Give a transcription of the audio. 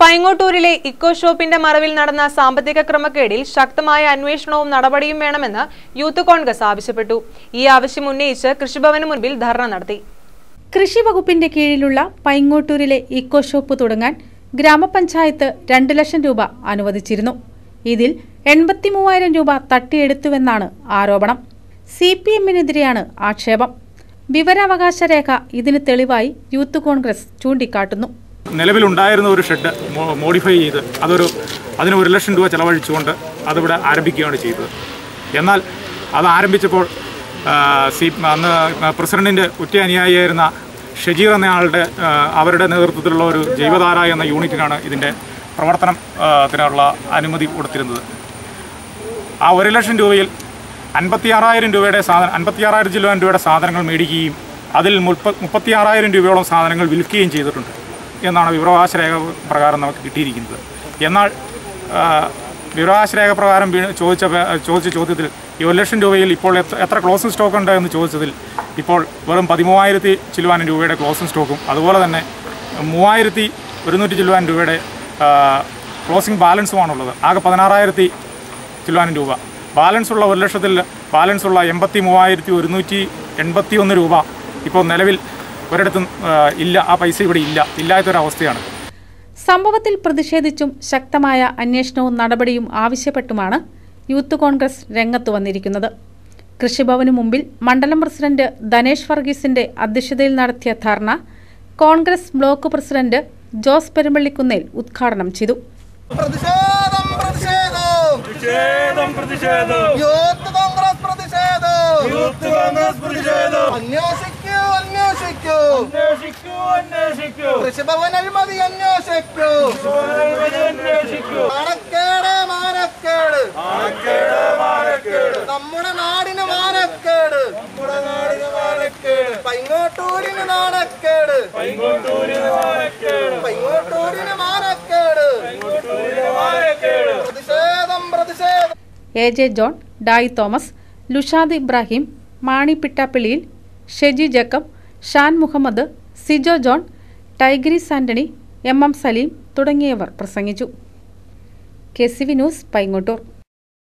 പൈങ്ങോട്ടൂരിലെ eco ഷോപ്പിന്റെ മറവിൽ നടന്ന സാമ്പത്തിക ക്രമക്കേടിൽ ശക്തമായ അന്വേഷണവും നടപടിയും വേണമെന്ന് യൂത്ത് കോൺഗ്രസ് ആവശ്യപ്പെട്ടു. ഈ ആവശ്യം ഉന്നയിച്ച് കൃഷിഭവന് മുൻപിൽ ധർണ നടത്തി. കൃഷി വകുപ്പിന്റെ കീഴിലുള്ള പൈങ്ങോട്ടൂരിലെ ഇക്കോ ഷോപ്പ് തുടങ്ങാൻ ഗ്രാമപഞ്ചായത്ത് രണ്ട് ലക്ഷം രൂപ അനുവദിച്ചിരുന്നു. ഇതിൽ എൺപത്തി മൂവായിരം രൂപ തട്ടിയെടുത്തുവെന്നാണ് ആരോപണം. സി പി എമ്മിനെതിരെയാണ് ആക്ഷേപം. വിവരാവകാശ രേഖ ഇതിന് തെളിവായി യൂത്ത് കോൺഗ്രസ് ചൂണ്ടിക്കാട്ടുന്നു. നിലവിലുണ്ടായിരുന്ന ഒരു ഷെഡ് മോഡിഫൈ ചെയ്ത് അതൊരു അതിന് ഒരു ലക്ഷം രൂപ ചിലവഴിച്ചുകൊണ്ട് അതിവിടെ ആരംഭിക്കുകയാണ് ചെയ്തത്. എന്നാൽ അത് ആരംഭിച്ചപ്പോൾ സി അന്ന് പ്രസിഡന്റിന്റെ ഉറ്റ അനുയായിയായിരുന്ന ഷജീർ എന്നയാളുടെ അവരുടെ നേതൃത്വത്തിലുള്ള ഒരു ജൈവധാര എന്ന യൂണിറ്റിനാണ് ഇതിന്റെ പ്രവർത്തനം ത്തിനുള്ള അനുമതി കൊടുത്തിരുന്നത്. ആ ഒരു ലക്ഷം രൂപയിൽ അൻപത്തിയാറായിരം രൂപയുടെ സാധനം അൻപത്തിയാറായിരം രൂപ രൂപയുടെ സാധനങ്ങൾ മേടിക്കുകയും അതിൽ മുപ്പ മുപ്പത്തിയാറായിരം രൂപയോളം സാധനങ്ങൾ വിൽക്കുകയും ചെയ്തിട്ടുണ്ട്. എന്നാണ് വിവരാവകാശരേഖ പ്രകാരം നമുക്ക് കിട്ടിയിരിക്കുന്നത്. എന്നാൽ വിവരാവകാശരേഖ രേഖ പ്രകാരം ചോദിച്ച ചോദിച്ച ചോദ്യത്തിൽ ഈ ഒരു ലക്ഷം രൂപയിൽ ഇപ്പോൾ എത്ര ക്ലോസിംഗ് സ്റ്റോക്ക് ഉണ്ട് എന്ന് ചോദിച്ചതിൽ ഇപ്പോൾ വെറും പതിമൂവായിരത്തി ചില്ലുവാനും രൂപയുടെ ക്ലോസിംഗ് സ്റ്റോക്കും അതുപോലെ തന്നെ മൂവായിരത്തി ഒരുന്നൂറ്റി ചില്ലുവാനും രൂപയുടെ ക്ലോസിംഗ് ബാലൻസുമാണുള്ളത് ആകെ പതിനാറായിരത്തി ചില്ലുവാനും രൂപ. ബാലൻസ് ഉള്ള ഒരു ലക്ഷത്തിൽ ബാലൻസ് ഉള്ള എൺപത്തി മൂവായിരത്തി ഒരുന്നൂറ്റി എൺപത്തി ഒന്ന് രൂപ ഇപ്പോൾ നിലവിൽ ഒരിടത്തും ഇല്ല ആ പൈസ ഇവിടെ ഇല്ല ഇല്ലാത്തൊരവസ്ഥയാണ്. സംഭവത്തിൽ പ്രതിഷേധിച്ചും ശക്തമായ അന്വേഷണവും നടപടിയും ആവശ്യപ്പെട്ടുമാണ് യൂത്ത് കോൺഗ്രസ് രംഗത്ത് വന്നിരിക്കുന്നത്. കൃഷിഭവന് മുമ്പിൽ മണ്ഡലം പ്രസിഡന്റ് ധനേഷ് വർഗീസിന്റെ അധ്യക്ഷതയിൽ നടത്തിയ ധർണ കോൺഗ്രസ് ബ്ലോക്ക് പ്രസിഡന്റ് ജോസ് പെരുമ്പള്ളിക്കുന്നേൽ ഉദ്ഘാടനം ചെയ്തു. പ്രതിഷേധം പ്രതിഷേധം. പ്രതിഷേധം പ്രതിഷേധം. യൂത്ത് കോൺഗ്രസ് പ്രതിഷേധം. യൂത്ത് കോൺഗ്രസ് പ്രതിഷേധം. അന്വേഷിക്കൂ അന്വേഷിക്കൂ. കൃഷിഭവൻ അഴിമതി അന്വേഷിക്കൂ അന്വേഷിക്കൂ മാനക്കേട്. മാനക്കേട് മാനക്കേട്. നമ്മുടെ നാടിന് മാനക്കേട്. നമ്മുടെ നാടിന് മാനക്കേട്. പൈങ്ങോട്ടൂരിന് നാണക്കേട്. പൈങ്ങോട്ടൂരിന് മാനക്കേട്. പൈങ്ങോട്ടൂരിന് മാനക്കേട്. പ്രതിഷേധം പ്രതിഷേധം. A J John Dai Thomas Lushad Ibrahim Mani പിട്ടാപ്പിള്ളിയിൽ ഷെജി ജക്കബ് ഷാൻ മുഹമ്മദ് സിജോ ജോൺ ടൈഗ്രീസ് ആന്റണി എം എം സലീം തുടങ്ങിയവർ പ്രസംഗിച്ചു. K C V news Paingottoor.